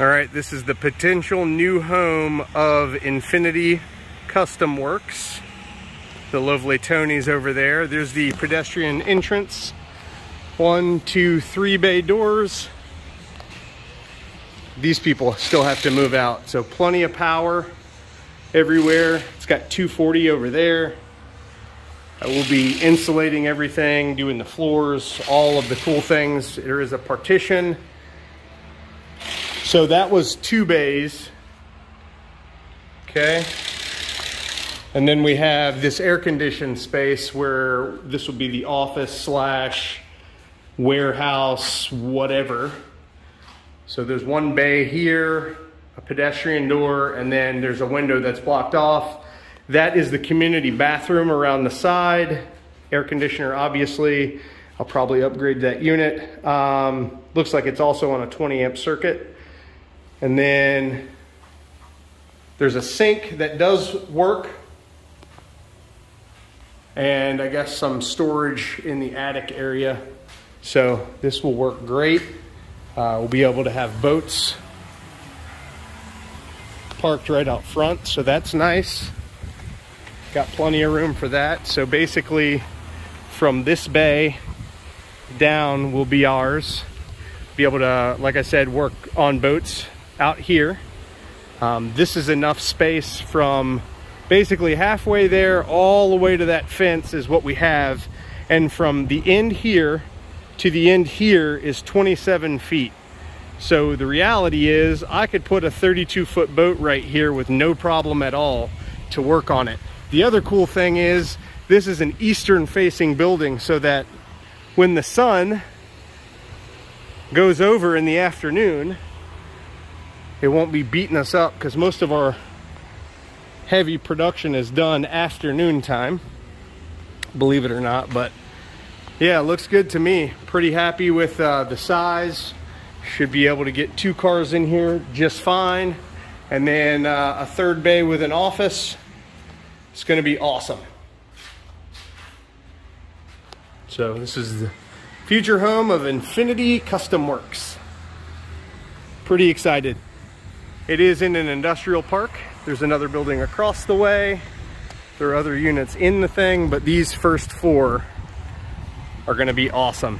All right, this is the potential new home of Infinity Custom Worx. The lovely Tony's over there. There's the pedestrian entrance. One, two, three bay doors. These people still have to move out. So plenty of power everywhere. It's got 240 over there. I will be insulating everything, doing the floors, all of the cool things. There is a partition so that was two bays. Okay. And then we have this air conditioned space where this will be the office slash warehouse, whatever. So there's one bay here, a pedestrian door, and then there's a window that's blocked off. That is the community bathroom around the side. Air conditioner, obviously. I'll probably upgrade that unit. Um, looks like it's also on a 20 amp circuit. And then there's a sink that does work. And I guess some storage in the attic area. So this will work great. Uh, we'll be able to have boats parked right out front. So that's nice. Got plenty of room for that. So basically from this bay down will be ours. Be able to, like I said, work on boats out here. Um, this is enough space from basically halfway there all the way to that fence is what we have. And from the end here to the end here is 27 feet. So the reality is I could put a 32 foot boat right here with no problem at all to work on it. The other cool thing is this is an eastern facing building so that when the sun goes over in the afternoon, it won't be beating us up because most of our heavy production is done afternoon time believe it or not but yeah it looks good to me. Pretty happy with uh, the size. Should be able to get two cars in here just fine. And then uh, a third bay with an office. It's going to be awesome. So this is the future home of Infinity Custom Worx. Pretty excited it is in an industrial park. There's another building across the way. There are other units in the thing, but these first four are gonna be awesome.